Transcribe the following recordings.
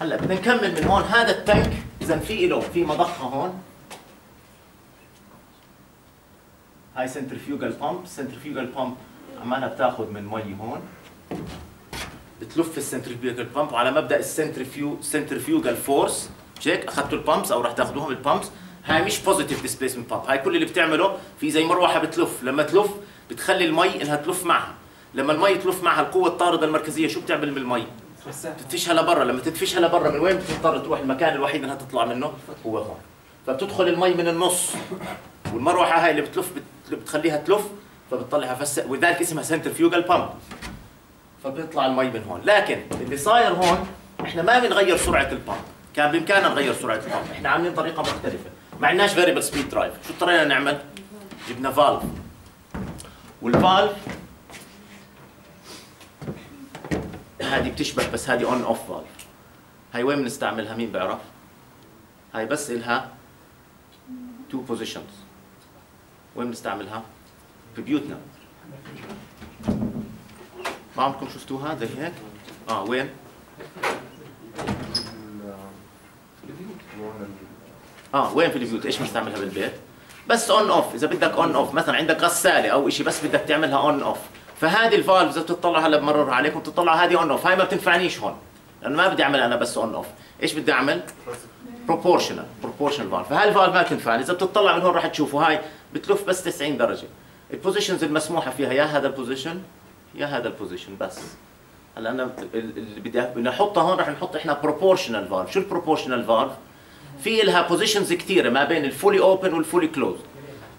هلا بدنا نكمل من هون. هذا ال tank إذا في له في مضخة هون. هاي centrifugal pump centrifugal pump عمالها بتاخذ من مي هون. بتلف ال centrifugal pump وعلى مبدأ ال centrifu- centrifugal force هيك أخذتوا ال pumps أو رح تاخذوهم ال pumps هاي مش positive displacement pump هاي كل اللي بتعمله في زي مروحه بتلف. لما تلف بتخلي المي إنها تلف معها. لما المي تلف معها القوة الطاردة المركزية شو بتعمل بالمي؟ تدفشها لبرا. لما تدفشها لبرا من وين بتضطر تروح المكان الوحيد إنها تطلع منه؟ هو هون. فبتدخل المي من النص. والمروحة هاي اللي بتلف بت- بتخليها تلف فبتطلعها فس ولذلك اسمها centrifugal pump فبيطلع المي من هون. لكن اللي صاير هون إحنا ما بنغير سرعة ال pump كان بإمكاننا نغير سرعة ال pump إحنا عاملين طريقة مختلفة. ما عندناش variable speed drive شو اضطرينا نعمل؟ جبنا valve وال valve هذه بتشبه بس هذه on off valve هاي وين بنستعملها؟ مين بيعرف؟ هاي بس إلها two positions وين بنستعملها؟ في بيوتنا ما عمركم شفتوها؟ زي هيك؟ آه وين؟ آه وين في البيوت؟ إيش بنستعملها بالبيت؟ بس on off إذا بدك اون اوف مثلا عندك غسالة أو شيء بس بدك تعملها on off فهذه ال valve اذا بتطلع هلا بمررها عليكم بتطلع هذه on off هاي ما بتنفعنيش هون. لأنه ما بدي أعمل أنا بس اون اوف إيش بدي أعمل؟ proportional proportional valve فهاي ال valve ما بتنفعني. إذا بتطلع من هون راح تشوفوا هاي بتلف بس 90 درجة. ال positions المسموحة فيها يا هذا ال position يا هذا ال position بس. هلا أنا ال- اللي بدي احطها هون راح نحط إحنا proportional valve شو ال proportional valve في لها positions كثيرة ما بين ال fully open وال fully close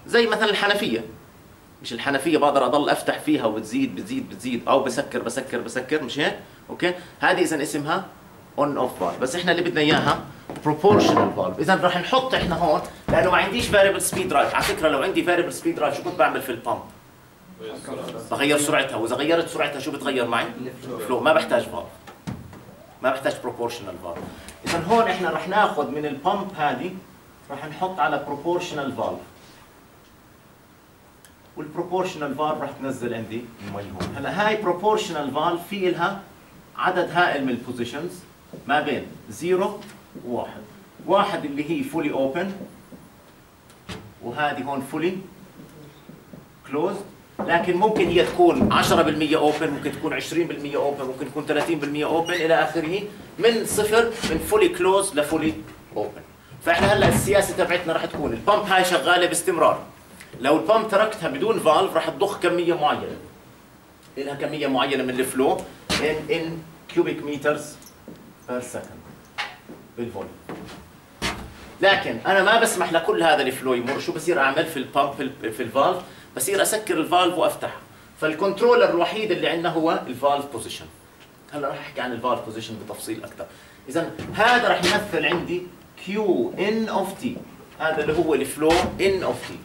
زي مثلا الحنفية. مش الحنفية بقدر أضل أفتح فيها وبتزيد بتزيد بتزيد. أو بسكر بسكر بسكر. مش هيك؟ okay؟ هذه اذا اسمها on off valve بس إحنا اللي بدنا إياها proportional valve اذا رح نحط إحنا هون لأنه ما عنديش variable speed drive على فكرة لو عندي variable speed drive شو كنت بعمل في ال pump بغير سرعتها. وإذا غيرت سرعتها شو بتغير معي؟ فلو ما بحتاج valve ما بحتاج proportional valve اذا هون إحنا رح ناخذ من ال pump هذه رح نحط على proportional valve وال proportional valve رح تنزل عندي. المي هون هلا هاي proportional valve في لها عدد هائل من ال positions ما بين zero وواحد. واحد اللي هي fully open وهذه هون fully close لكن ممكن هي تكون 10% open ممكن تكون 20% open ممكن تكون 30% open إلى آخره. من صفر من fully close ل fully open فإحنا هلا السياسة تبعتنا راح تكون. ال pump هاي شغالة باستمرار. لو ال pump تركتها بدون valve راح تضخ كمية معينة. لها كمية معينة من ال flow. in in cubic meters per second بال volume. لكن أنا ما بسمح لكل هذا ال flow يمر. شو بصير أعمل في ال pump في- ال valve؟ بصير أسكر ال valve وافتحها فال controller الوحيد اللي عندنا هو ال valve position هلا راح أحكي عن ال valve position بتفصيل أكثر. اذا هذا راح يمثل عندي Q in of t هذا اللي هو ال flow in of t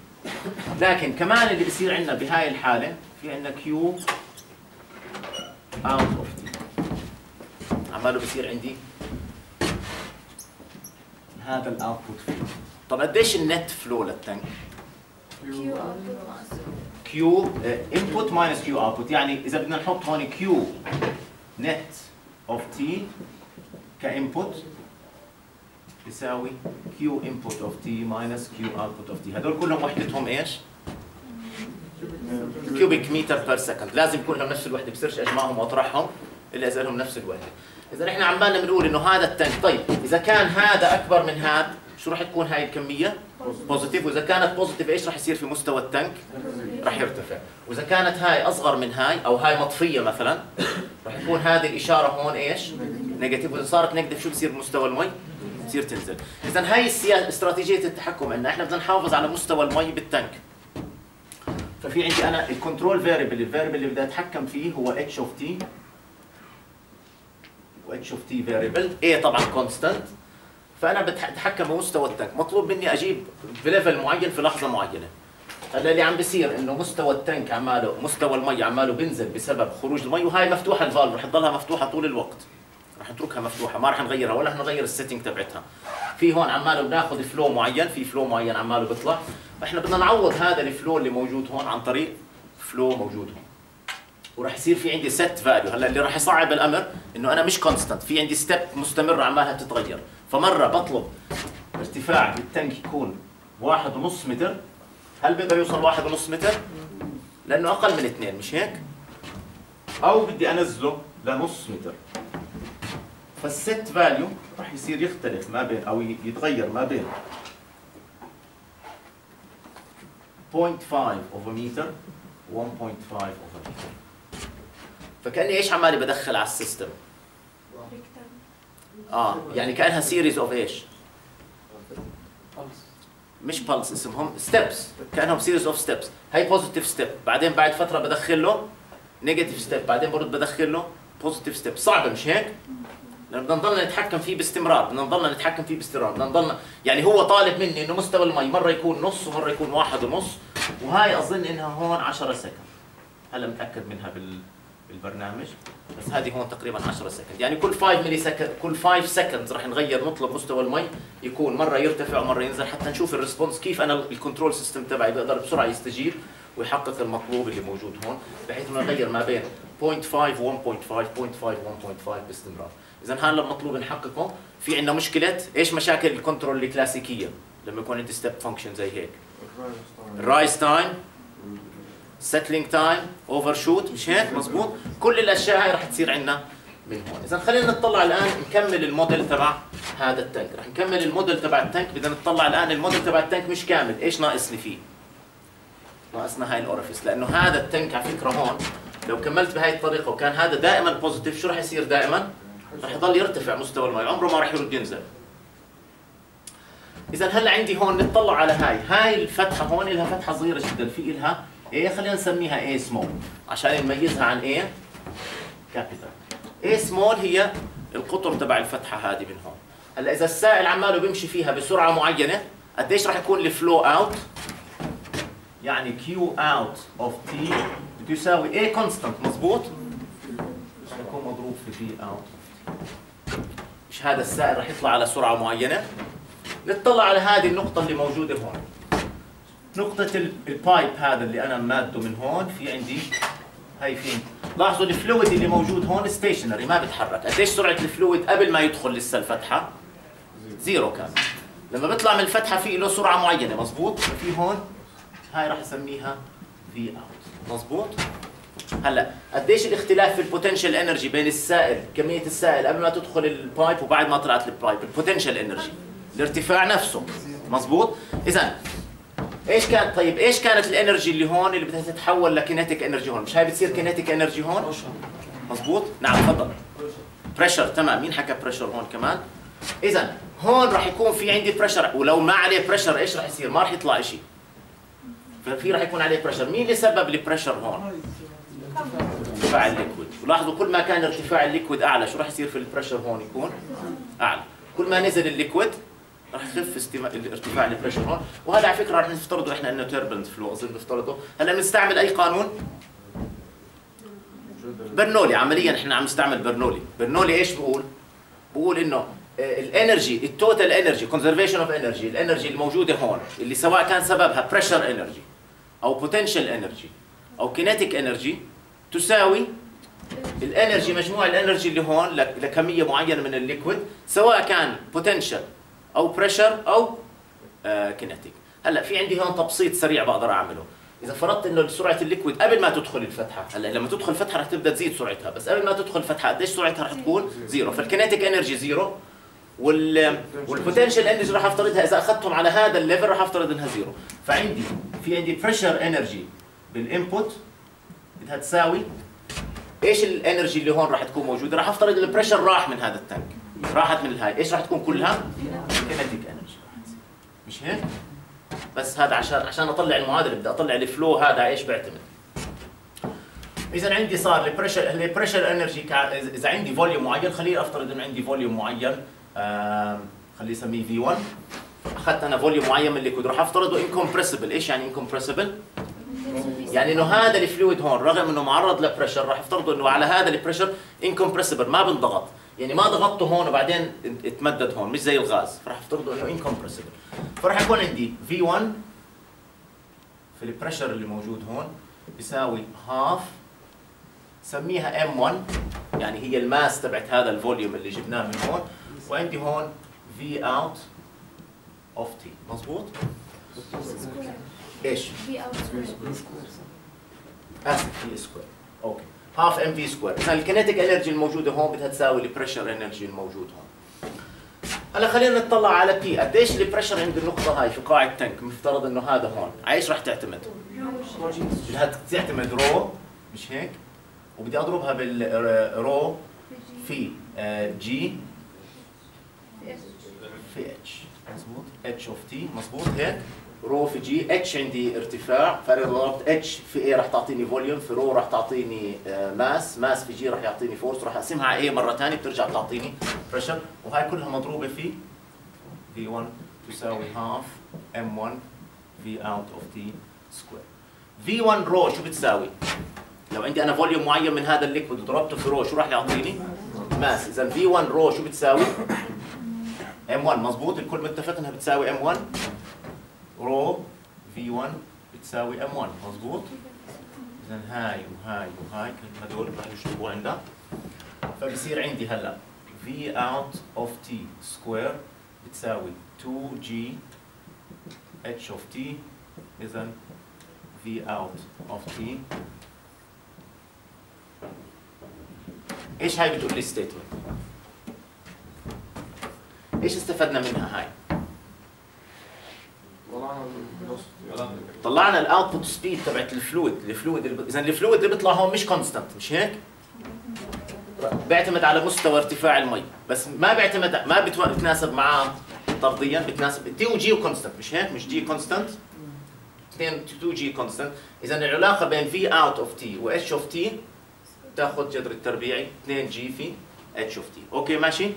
لكن كمان اللي بصير عندنا بهاي الحالة في عندنا Q out of t عماله بصير عندي هذا ال output flow طب قديش ال net flow لل tank Q input minus Q output يعني إذا بدنا نحط هون Q net of t ك input يساوي Q input of t minus Q output of t هدول كلهم وحدتهم إيش؟ cubic meter per second لازم يكون لهم نفس الوحدة. بصيرش أجمعهم وأطرحهم إلا إذا لهم نفس الوحدة. إذا إحنا عمالنا بنقول إنه هذا ال tank طيب إذا كان هذا أكبر من هذا شو راح تكون هاي الكمية؟ positive وإذا كانت positive إيش راح يصير في مستوى ال tank راح يرتفع. وإذا كانت هاي أصغر من هاي أو هاي مطفية مثلا راح تكون هذه الإشارة هون إيش؟ negative وإذا صارت negative شو بصير مستوى المي؟ بصير تنزل. اذا هاي السياسة استراتيجية التحكم عندنا. إحنا بدنا نحافظ على مستوى المي بال tank ففي عندي أنا ال control variable ال variable اللي بدي أتحكم فيه هو h of t و h of t variable اي طبعا constant فأنا بتحكم بمستوى ال tank مطلوب مني أجيب ب level معين في لحظة معينة. هلا اللي عم بيصير إنه مستوى ال tank عماله مستوى المي عماله بينزل بسبب خروج المي وهاي مفتوحة ال valve. رح تضلها مفتوحة طول الوقت. رح نتركها مفتوحة ما رح نغيرها ولا رح نغير ال setting تبعتها. في هون عماله بناخذ flow معين في flow معين عماله بيطلع. إحنا بدنا نعوض هذا ال flow اللي موجود هون عن طريق flow موجود هون. وراح يصير في عندي set value هلا اللي راح يصعب الأمر إنه أنا مش constant في عندي step مستمرة عمالها بتتغير فمرة بطلب ارتفاع بال tank يكون واحد ونص متر. هل بيقدر يوصل واحد ونص متر؟ لأنه أقل من اثنين مش هيك؟ أو بدي أنزله لنص متر. فال set value راح يصير يختلف ما بين أو يتغير ما بين 0.5 اوفر متر 1.5 اوفر متر فكأني إيش عمالي بدخل على ال system؟ آه يعني كأنها series of إيش؟ مش pulse اسمهم steps كأنهم series of steps هي positive step بعدين بعد فترة بدخل له negative step بعدين برد بدخل له positive step صعبة مش هيك؟ بدنا نضلنا نتحكم فيه باستمرار بدنا نضلنا نتحكم فيه باستمرار بدنا نضلنا يعني هو طالب مني إنه مستوى المي مرة يكون نص ومرة يكون واحد ونص وهاي أظن إنها هون 10 second. هلا متأكد منها بال بالبرنامج بس هذه هون تقريبا 10 second. يعني كل 5 ملي second كل 5 seconds راح نغير نطلب مستوى المي يكون مرة يرتفع ومرة ينزل حتى نشوف ال response كيف أنا ال control system تبعي بيقدر بسرعة يستجيب ويحقق المطلوب اللي موجود هون بحيث إنه نغير ما بين 0.5 1.5 0.5 1.5 باستمرار. إذا هذا المطلوب نحققه. في عندنا مشكلة إيش مشاكل ال control الكلاسيكية؟ لما يكون عندي step function زي هيك. ال rise time settling time overshoot مش هيك؟ مزبوط كل الأشياء هاي رح تصير عندنا من هون. إذا خلينا نطلع الآن نكمل الموديل تبع هذا ال tank. رح نكمل الموديل تبع ال tank. بدنا نطلع الآن الموديل تبع ال tank مش كامل. إيش ناقصني فيه؟ ناقصنا هاي ال orifice لأنه هذا ال tank على فكرة هون لو كملت بهاي الطريقة وكان هذا دائما positive شو رح يصير دائما؟ رح يضل يرتفع مستوى المي عمره ما رح يرد ينزل. اذا هلا عندي هون نطلع على هاي. هاي الفتحة هون لها فتحة صغيرة جدا في لها A خلينا نسميها A small عشان نميزها عن A؟ capital A small هي القطر تبع الفتحة هذه من هون. هلا إذا السائل عماله بيمشي فيها بسرعة معينة قديش راح يكون ال flow out يعني Q out of t بده يساوي A constant مضبوط راح يكون مضروب في V out مش هذا السائل راح يطلع على سرعة معينة؟ نطلع على هذه النقطة اللي موجودة هون. نقطة ال pipe هذا اللي أنا ماده من هون في عندي؟ هاي فين لاحظوا ال fluid اللي موجود هون stationary ما بتحرك قديش سرعة ال fluid قبل ما يدخل لسه الفتحة؟ zero كان. لما بيطلع من الفتحة في له سرعة معينة مزبوط؟ في هون؟ هاي راح أسميها V out مزبوط؟ هلا قديش الاختلاف في ال potential energy بين السائل كمية السائل قبل ما تدخل ال pipe وبعد ما طلعت ال pipe ال potential energy الارتفاع نفسه. مزبوط إذا إيش كان طيب إيش كانت ال energy اللي هون اللي بدها تتحول ل kinetic energy هون؟ مش هاي بتصير kinetic energy هون؟ مزبوط نعم تفضل. pressure تمام. مين حكى pressure هون كمان؟ إذا هون راح يكون في عندي pressure ولو ما عليه pressure إيش راح يصير؟ ما راح يطلع شيء ففي راح يكون عليه pressure مين اللي سبب ال pressure هون؟ ارتفاع ال liquid ولاحظوا كل ما كان ارتفاع ال liquid أعلى شو راح يصير في ال pressure هون؟ يكون أعلى. كل ما نزل ال liquid راح يخف استما... ارتفاع ال pressure هون. وهذا على فكرة راح نفترضه إحنا انه turbulent flow أظن نفترضه. هلا بنستعمل أي قانون؟ برنولي. عمليا إحنا عم نستعمل برنولي. برنولي إيش بقول؟ بقول إنه ال energy ال total energy conservation of energy ال energy الموجودة هون اللي سواء كان سببها pressure energy أو potential energy أو kinetic energy تساوي ال energy مجموع ال energy اللي هون لكمية معينة من ال liquid سواء كان potential أو pressure أو kinetic هلأ في عندي هون تبسيط سريع بقدر أعمله. إذا فرضت إنه سرعة ال liquid قبل ما تدخل الفتحة هلأ لما تدخل الفتحة رح تبدأ تزيد سرعتها بس قبل ما تدخل الفتحة قديش سرعتها رح تكون؟ zero. فال kinetic energy zero. وال وال potential energy راح أفترضها إذا أخذتهم على هذا ال level راح أفترض إنها zero. فعندي في عندي pressure energy بال input بدها تساوي إيش ال energy اللي هون راح تكون موجودة؟ راح أفترض ال pressure راح من هذا ال tank. راحت من الهاي. إيش راح تكون كلها؟ kinetic energy مش هيك؟ بس هذا عشان عشان أطلع المعادلة. بدي أطلع ال flow هذا إيش بيعتمد. إذا عندي صار ال pressure ال pressure energy إذا عندي volume معين خليني أفترض إنه عندي volume معين. خليه أسميه V 1 أخذت أنا volume معين من ال liquid راح افترضه incompressible إيش يعني incompressible يعني إنه هذا ال fluid هون رغم إنه معرض ل pressure راح افترضوا إنه على هذا ال pressure incompressible ما بنضغط. يعني ما ضغطته هون وبعدين اتمدد هون مش زي الغاز فراح افترضوا إنه incompressible فراح يكون عندي V1 في ال pressure اللي موجود هون بيساوي half سميها M1 يعني هي ال mass تبعت هذا ال volume اللي جبناه من هون وعندي هون V out of T. مظبوط؟ إيش؟ V out square اسف V square okay half M V square اذا ال kinetic energy الموجودة هون بدها تساوي ال pressure energy الموجود هون. هلا خلينا نطلع على P قديش ال pressure عند النقطة هاي في قاع ال tank مفترض إنه هذا هون. على إيش راح تعتمد. بدها تعتمد rho مش هيك؟ وبدي أضربها بال rho في آه، جي في اتش مظبوط. h of t مظبوط. هيك؟ رو في جي اتش عندي ارتفاع فاذا ضربت اتش في اي راح تعطيني volume في rho راح تعطيني آه، mass mass في g راح يعطيني force راح أقسمها على A مرة ثانية بترجع تعطيني pressure وهاي كلها مضروبة في V 1 تساوي half M 1 V out of t square V 1 rho شو بتساوي؟ لو عندي أنا volume معين من هذا ال liquid وضربته في rho شو راح يعطيني؟ mass إذا V 1 rho شو بتساوي؟ M 1 مظبوط الكل متفق إنها بتساوي M 1 rho V 1 بتساوي M 1 مظبوط؟ اذا هاي وهاي وهاي كل هدول راح يشطبوا عندها. فبصير عندي هلا V out of t square بتساوي 2 g h of t اذا V out of t إيش هاي بتقول لي statement إيش استفدنا منها هاي؟ طلعنا ال output speed تبعت ال fluid ال fluid اذا ال fluid اللي بيطلع هون مش constant مش هيك؟ بيعتمد على مستوى ارتفاع المي بس ما بيعتمد ما بتناسب معاه طرديا بتناسب t و g و constant مش هيك؟ مش g constant اثنين 2 g constant اذا العلاقة بين في out of t و h of t تاخذ جذر التربيعي 2 g في h of t okay ماشي؟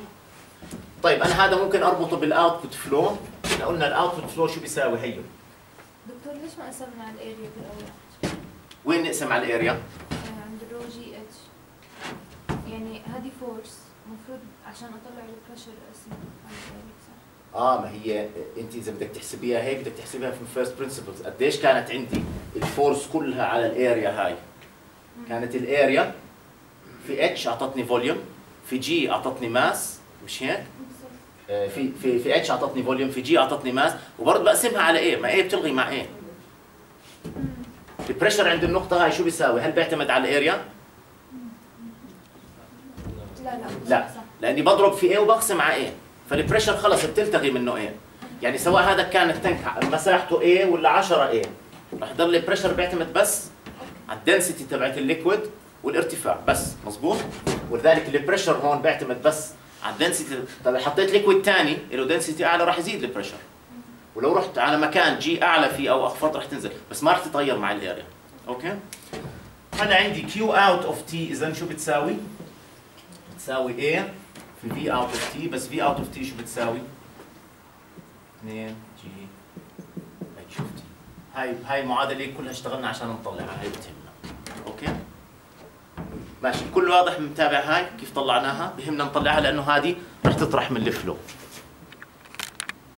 طيب أنا هذا ممكن أربطه بال output flow إحنا قلنا ال output flow شو بيساوي هي؟ دكتور ليش ما قسمنا على ال area بالأول؟ وين نقسم على الأريا؟ آه، عند الرو جي إتش. يعني هذه force المفروض عشان أطلع ال pressure أقسم على ال area صح؟ آه ما هي أنت إذا بدك تحسبيها هيك بدك تحسبيها في first principles قديش كانت عندي ال force كلها على ال area هاي؟ كانت الأريا في إتش أعطتني volume في g أعطتني mass مش هيك؟ في في في اتش أعطتني volume في g أعطتني mass وبرضه بقسمها على A ما A بتلغي مع A ال pressure عند النقطة هاي شو بيساوي؟ هل بيعتمد على ال area؟ لا لا. لأني بضرب في A وبقسم على A فال pressure خلص بتلتغي منه A يعني سواء هذا كان ال tank مساحته A ولا 10 A رح يضل ال pressure بيعتمد بس على ال density تبعت ال liquid والارتفاع. بس. مزبوط ولذلك ال pressure هون بيعتمد بس على ال density طب حطيت liquid ثاني له density أعلى راح يزيد ال pressure ولو رحت على مكان جي أعلى فيه أو أخفض راح تنزل. بس ما راح تتغير مع ال area okay؟ أنا عندي Q out of t اذا شو بتساوي؟ بتساوي A في V out of T. بس V out of T شو بتساوي؟ 2 G H of T. هاي هاي المعادلة كلها اشتغلنا عشان نطلعها. هاي بتهمنا. okay؟ ماشي. كل واضح متابع هاي كيف طلعناها؟ بهمنا نطلعها لأنه هذه رح تطرح من ال flow.